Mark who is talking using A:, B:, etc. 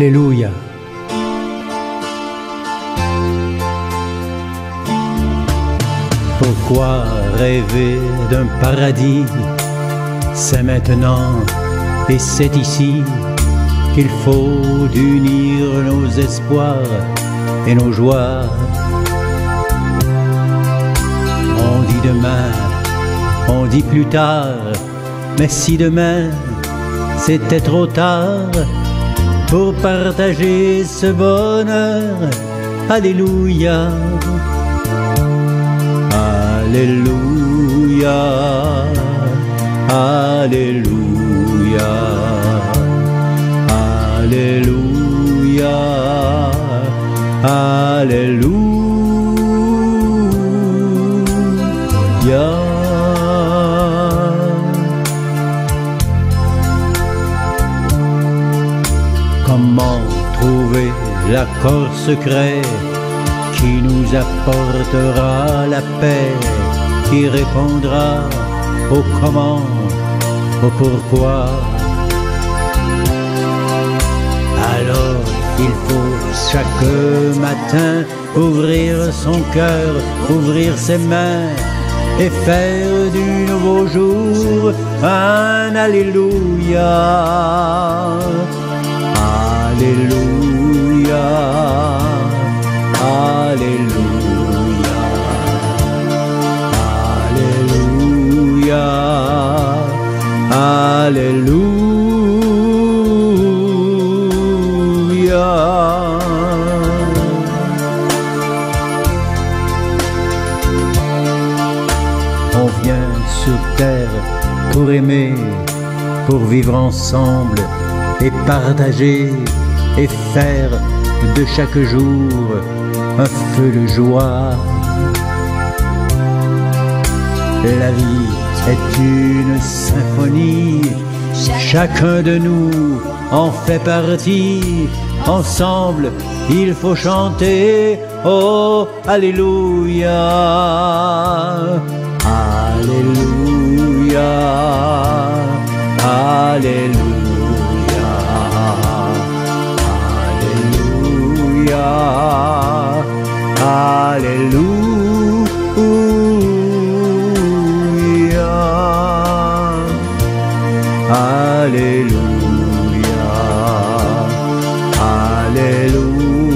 A: Alléluia. Pourquoi rêver d'un paradis? C'est maintenant et c'est ici qu'il faut unir nos espoirs et nos joies. On dit demain, on dit plus tard, mais si demain c'était trop tard pour partager ce bonheur, Alléluia. Alléluia, Alléluia, Alléluia, Alléluia. Comment trouver l'accord secret qui nous apportera la paix, qui répondra au comment, au pourquoi? Alors il faut chaque matin ouvrir son cœur, ouvrir ses mains et faire du nouveau jour un Alléluia. Alléluia. On vient sur terre pour aimer, pour vivre ensemble et partager et faire de chaque jour un feu de joie. La vie est une symphonie, chacun de nous en fait partie. Ensemble, il faut chanter, oh Alléluia, Alléluia. Hallelujah! Hallelujah!